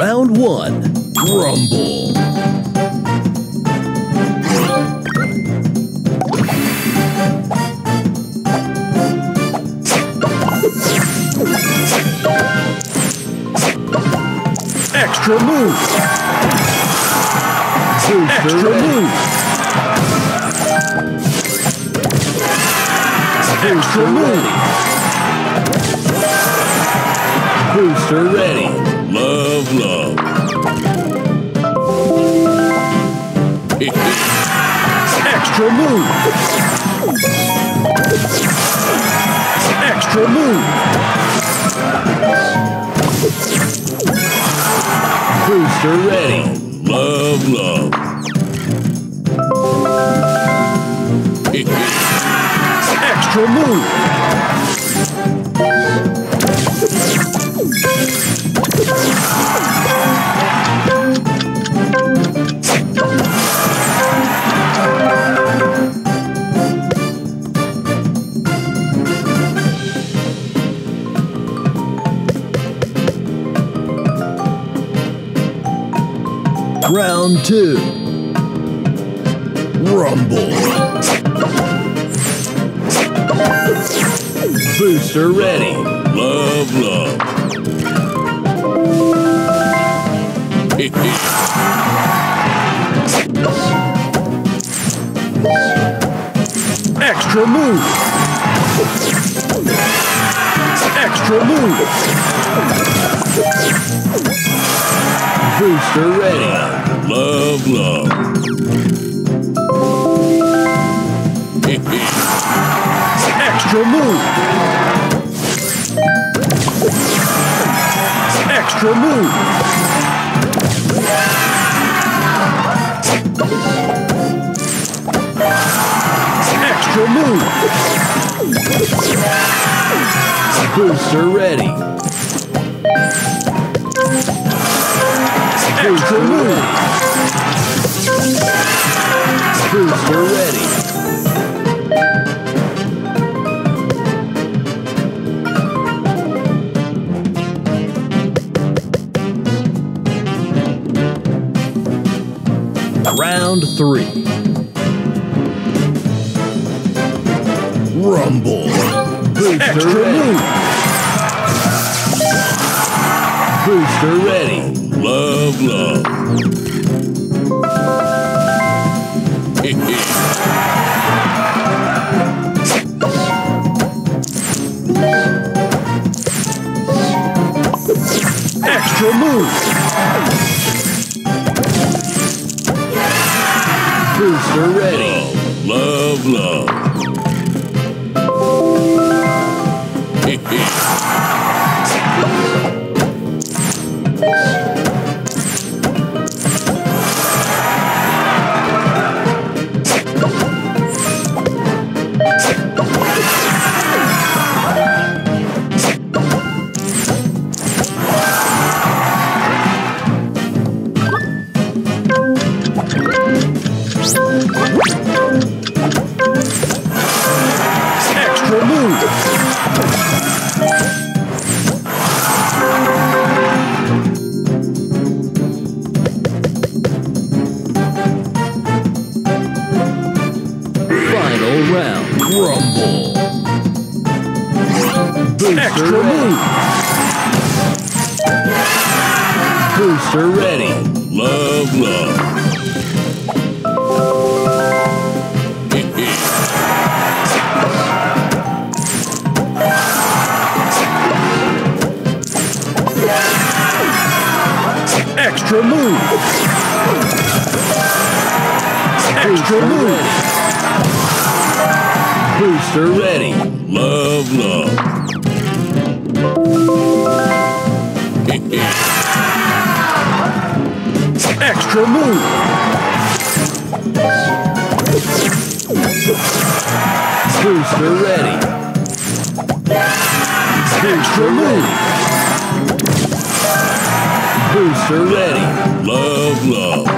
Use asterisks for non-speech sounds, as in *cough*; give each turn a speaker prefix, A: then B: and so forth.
A: Round 1. Rumble. Extra move. Extra move. Booster ready. Booster ready.
B: Love, love.
A: Extra move. Extra move. Booster ready.
B: love, love.
A: Extra move. Round two. Rumble. Booster ready.
B: love, love. *laughs*
A: Extra move. Extra move. Booster ready.
B: love, love.
A: Extra move. Extra move. Extra move. Booster ready. Booster move. Booster ready. Round three. Rumble. Booster move. Booster ready.
B: Love, love.
A: Extra move. Booster ready.
B: love, love.
A: Extra Final round. Rumble. Booster move. Booster ready.
B: love, love.
A: Extra move. Booster ready.
B: love, love. *laughs*
A: Extra move. Booster ready. Extra move. Booster ready.
B: love, love.